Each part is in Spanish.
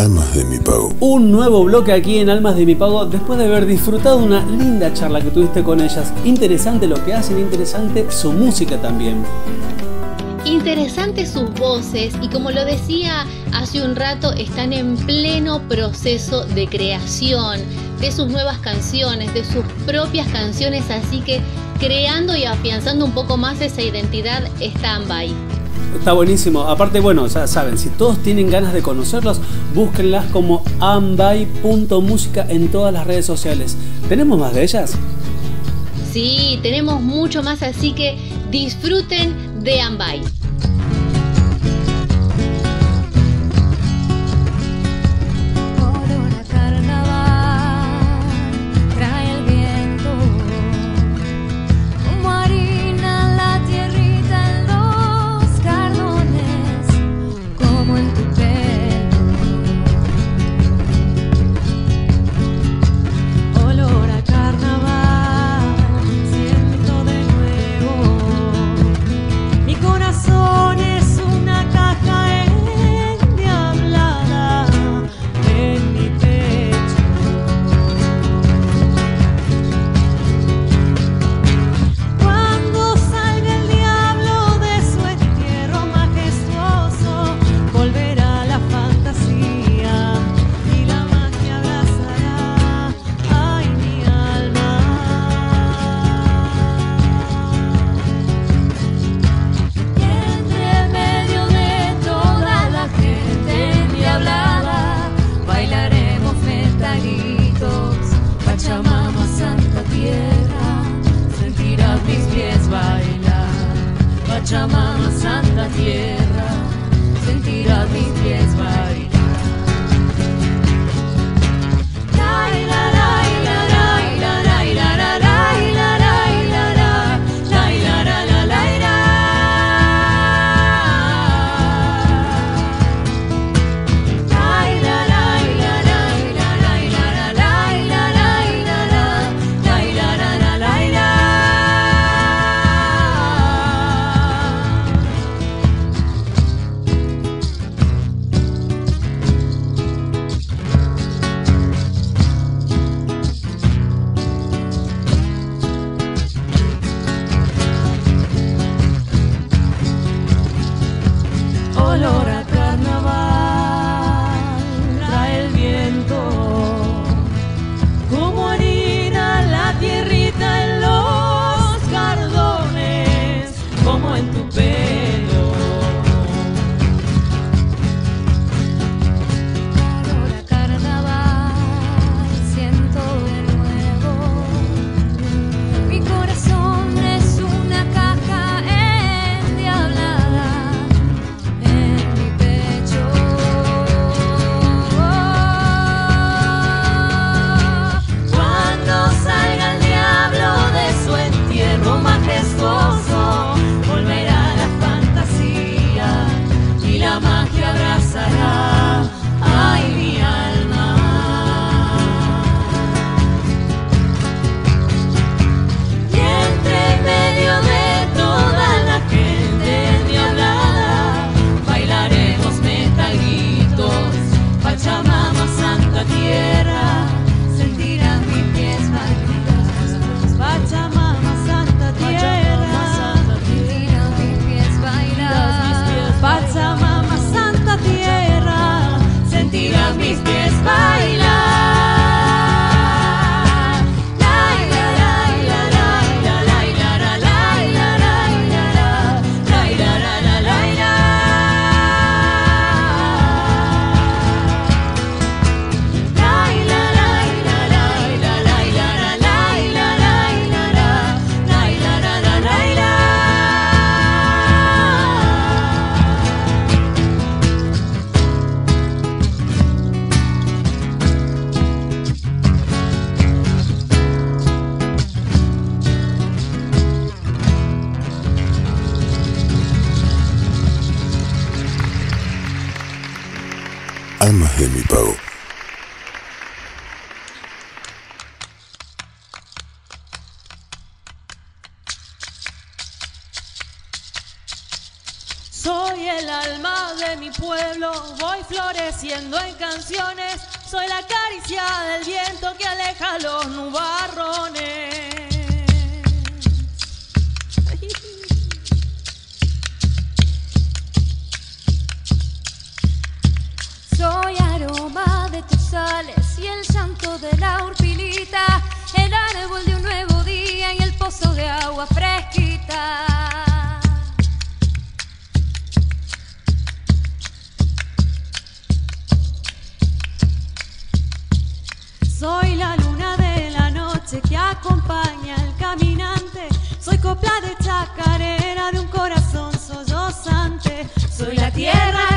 Almas de mi pago. Un nuevo bloque aquí en Almas de mi pago después de haber disfrutado una linda charla que tuviste con ellas. Interesante lo que hacen, interesante su música también. Interesantes sus voces y como lo decía hace un rato, están en pleno proceso de creación de sus nuevas canciones, de sus propias canciones, así que creando y afianzando un poco más esa identidad stand-by. Está buenísimo. Aparte, bueno, ya saben, si todos tienen ganas de conocerlos, búsquenlas como ambay.música en todas las redes sociales. ¿Tenemos más de ellas? Sí, tenemos mucho más, así que disfruten de Ambay. Pachamama, Santa Tierra, sentirás mis pies bailar. Soy el alma de mi pueblo, voy floreciendo en canciones, soy la caricia del viento que aleja los nubarrones. Soy aroma de tus sales Soy la tierra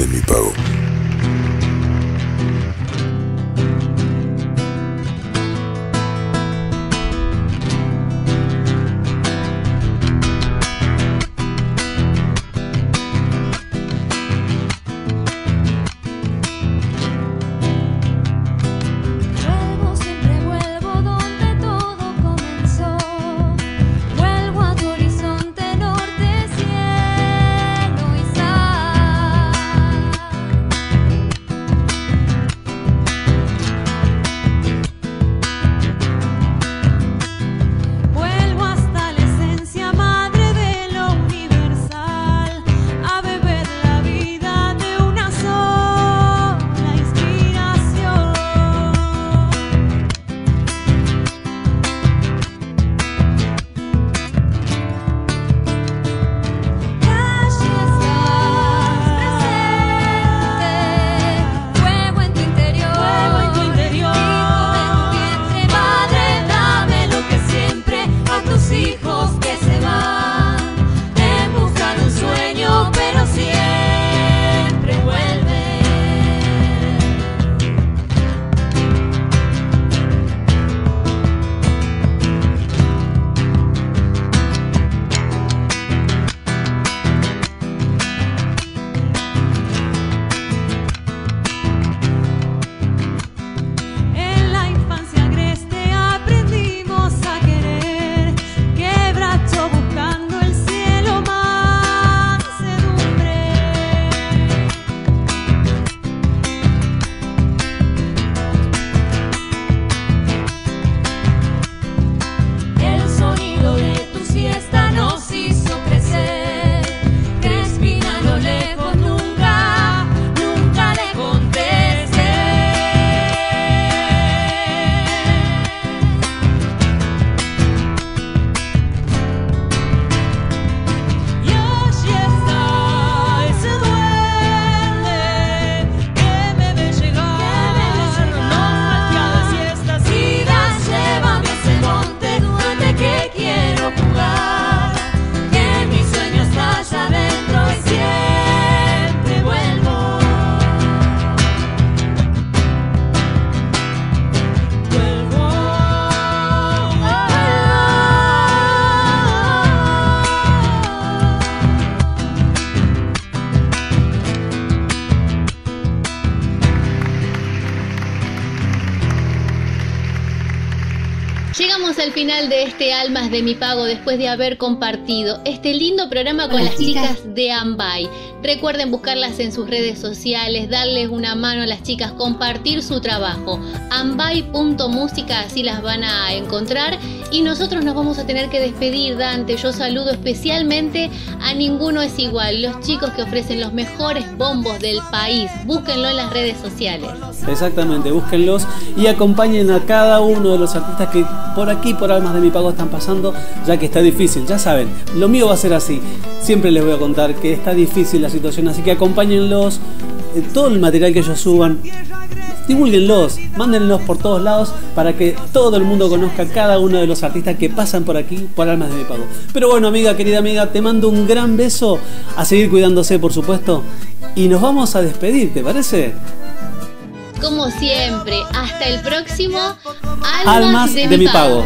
de Nupo. al final de este Almas de mi Pago después de haber compartido este lindo programa con, las chicas. chicas de Ambay. Recuerden buscarlas en sus redes sociales, darles una mano a las chicas, compartir su trabajo. Ambay.música, así las van a encontrar. Y nosotros nos vamos a tener que despedir, Dante. Yo saludo especialmente a Ninguno es Igual, los chicos que ofrecen los mejores bombos del país. Búsquenlo en las redes sociales. Exactamente, búsquenlos y acompañen a cada uno de los artistas que por aquí, por Almas de mi Pago, están pasando, ya que está difícil. Ya saben, lo mío va a ser así. Siempre les voy a contar que está difícil situación, así que acompáñenlos. eh, Todo el material que ellos suban, divulguenlos, mándenlos por todos lados para que todo el mundo conozca cada uno de los artistas que pasan por aquí por Almas de mi Pago. Pero bueno, amiga, querida amiga, te mando un gran beso, a seguir cuidándose, por supuesto, y nos vamos a despedir, ¿te parece? Como siempre, hasta el próximo Almas de mi pago.